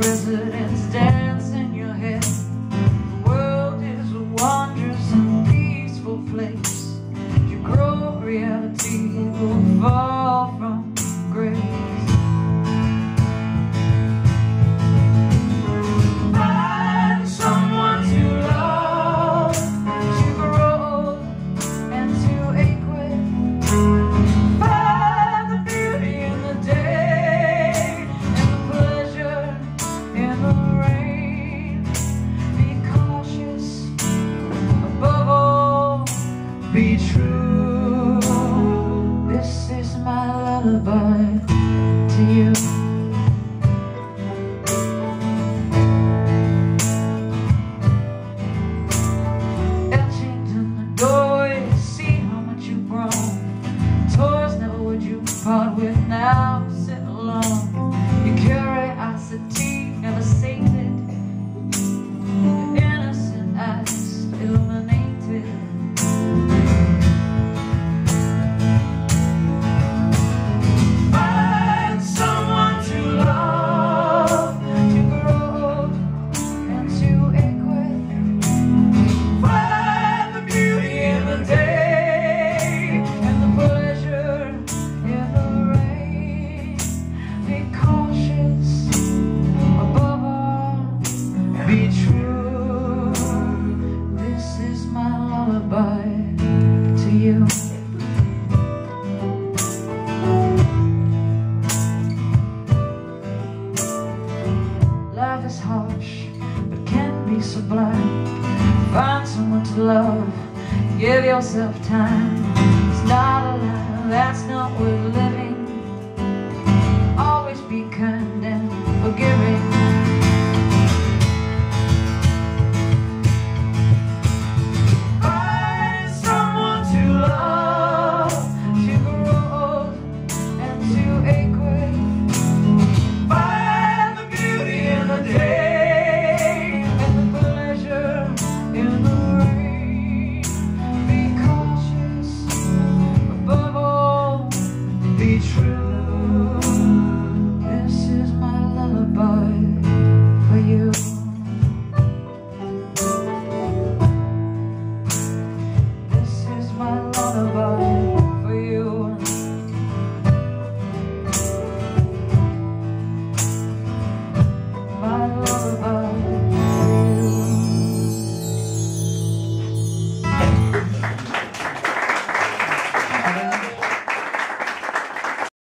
president's day. Be true. This is my lullaby to you. The doorway, see how much you've grown. Never would you part with, now sit alone. be Find someone to love. Give yourself time. It's not a lie. That's not what love